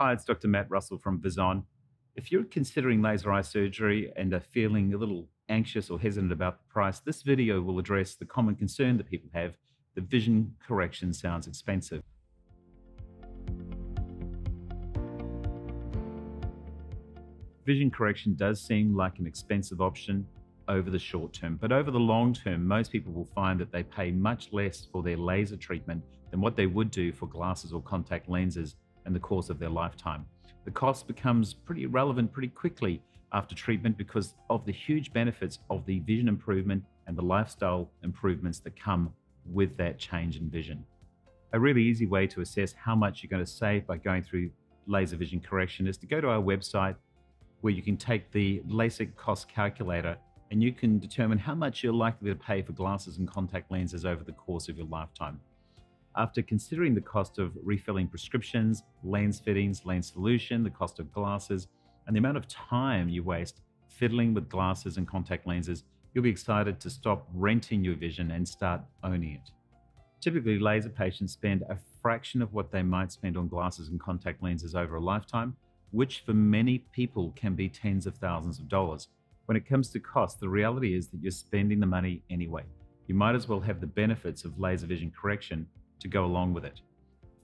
Hi, it's Dr. Matt Russell from VSON. If you're considering laser eye surgery and are feeling a little anxious or hesitant about the price, this video will address the common concern that people have that vision correction sounds expensive. Vision correction does seem like an expensive option over the short term, but over the long term, most people will find that they pay much less for their laser treatment than what they would do for glasses or contact lenses in the course of their lifetime. The cost becomes pretty relevant pretty quickly after treatment because of the huge benefits of the vision improvement and the lifestyle improvements that come with that change in vision. A really easy way to assess how much you're going to save by going through laser vision correction is to go to our website where you can take the LASIK cost calculator and you can determine how much you're likely to pay for glasses and contact lenses over the course of your lifetime. After considering the cost of refilling prescriptions, lens fittings, lens solution, the cost of glasses, and the amount of time you waste fiddling with glasses and contact lenses, you'll be excited to stop renting your vision and start owning it. Typically, laser patients spend a fraction of what they might spend on glasses and contact lenses over a lifetime, which for many people can be tens of thousands of dollars. When it comes to cost, the reality is that you're spending the money anyway. You might as well have the benefits of laser vision correction to go along with it.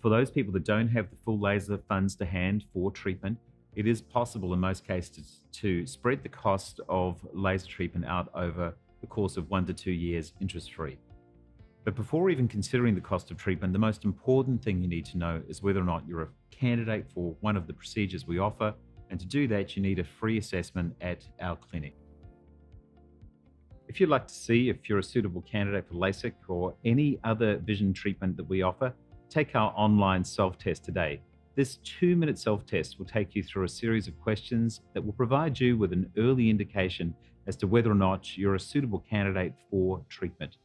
For those people that don't have the full laser funds to hand for treatment, it is possible in most cases to spread the cost of laser treatment out over the course of one to two years interest free. But before even considering the cost of treatment, the most important thing you need to know is whether or not you're a candidate for one of the procedures we offer. And to do that, you need a free assessment at our clinic. If you'd like to see if you're a suitable candidate for LASIK or any other vision treatment that we offer, take our online self test today. This two minute self test will take you through a series of questions that will provide you with an early indication as to whether or not you're a suitable candidate for treatment.